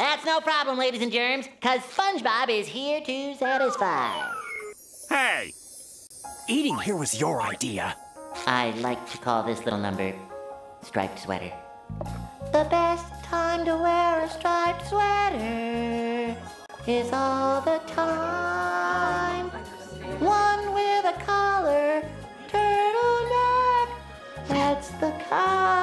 That's no problem, ladies and germs, because SpongeBob is here to satisfy. Hey! Eating here was your idea. I like to call this little number striped sweater. The best time to wear a striped sweater is all the time. One with a collar, turtleneck, that's the kind.